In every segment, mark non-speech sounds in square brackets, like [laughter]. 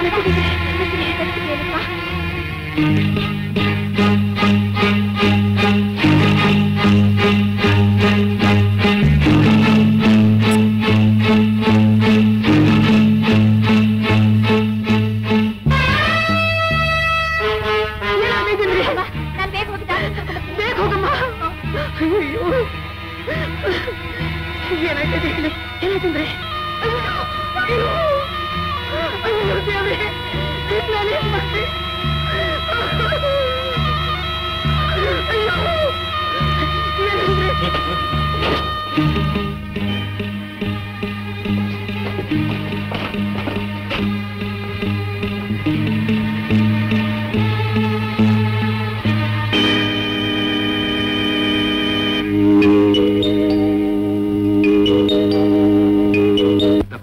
Viene, que viene, que viene, que viene.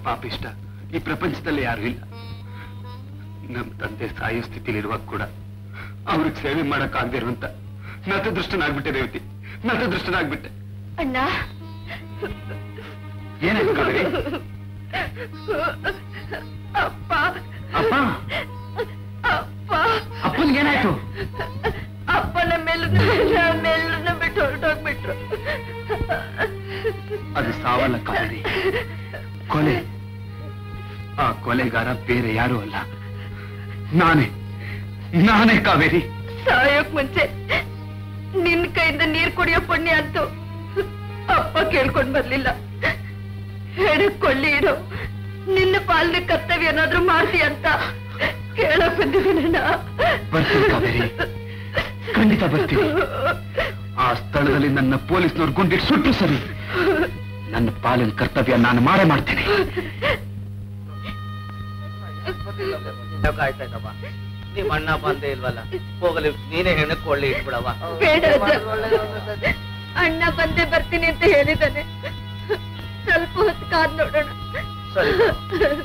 ಪಾಪಿಷ್ಟ ಈ ಪ್ರಪಂಚದಲ್ಲಿ ಯಾರು ಇಲ್ಲ ನಮ್ಮ ತಂದೆ ಸಾಯೋ ಸ್ಥಿತಿಲಿರುವಾಗ ಕೂಡ ಅವ್ರಿಗೆ ಸೇವೆ ಮಾಡಕ್ಕಾಗದೇ ಇರುವಂತ ನತದೃಷ್ಟನಾಗ್ಬಿಟ್ಟೆ ರೇವತಿ ನತದೃಷ್ಟನಾಗ್ಬಿಟ್ಟೆ. ಅಣ್ಣ. ಏನಾಯ್ತು ಕಾವೇರಿ ಅಪ್ಪ. ಅಪ್ಪ? ಅಪ್ಪ. ಅಪ್ಪನ್ಗೇನಾಯ್ತು ಅಪ್ಪನ ಮೇಲನ್ನ ಮೇಲನ್ನ ಬಿಟ್ಟು ಹೊರಟೋಗ್ಬಿಟ್ರು. ಅದು ಸಾವಲ್ಲ ಕಾವೇರಿ ಕೊಲೆ. ಆ ಕೊಲೆಗಾರ ಬೇರೆ ಯಾರು ಅಲ್ಲ. ನಾನೇ. ನಾನೇ ಕಾವೇರಿ. ಸಾಯೋಕ್ ಮುಂಚೆ ನಿನ್ ಕೈಯಿಂದ ನೀರ್ ಕುಡಿಯೋ ಪುಣ್ಯ ಅಂತೂ ಅಪ್ಪ ಕೇಳ್ಕೊಂಡ್ ಬರ್ಲಿಲ್ಲ. ಹೆಡಕ್ ಕೊಳ್ಳಿ ಇರೋ ನಿನ್ನ ಪಾಲನೆ ಕರ್ತವ್ಯ ಏನಾದ್ರೂ ಮಾಡ್ತಿ ಅಂತ ಕೇಳಕ್ ಬಂದಿದ್ದೀನಿ ಖಂಡಿತ ಬರ್ತೀನಿ. ಆ ಸ್ಥಳದಲ್ಲಿ ನನ್ನ ಪೊಲೀಸ್ನವ್ರು ಗುಂಡಿಟ್ಟು ಸುಟ್ಟು ಸರಿ. ನನ್ನ ಪಾಲಿನ ಕರ್ತವ್ಯ ನಾನು ಮಾಡೇ ಮಾಡ್ತೇನೆ. ಕಾಯ್ತಾಯ್ತಪ್ಪ ನಿಮ್ ಅಣ್ಣ ಬಂದೇ ಇಲ್ವಲ್ಲ ಹೋಗಲಿ ನೀನೇ ಹೆಣಕ್ ಕೊಳ್ಳಿ ಇಟ್ಬಿಡವ ಬೇಡ ಅಜ್ಜ. ಅಣ್ಣ ಬಂದೇ ಬರ್ತೀನಿ ಅಂತ ಹೇಳಿದ್ದಾನೆ ಸ್ವಲ್ಪ ಹೊತ್ತು ಕಾದ್ ನೋಡೋಣ ಸರಿ ಕಾವೇರಿ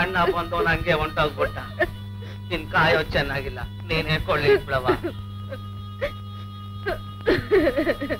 ಅಣ್ಣ ಬಂದು ನಂಗೆ ಹೊಂಟೋಗ್ಬಿಟ್ಟ. ನಿನ್ ಕಾಯೋ ಚೆನ್ನಾಗಿಲ್ಲ. ನೀನ್ ಹೇಳ್ಕೊಳ್ಳಿ ಇಟ್ಬಿಡವ [laughs]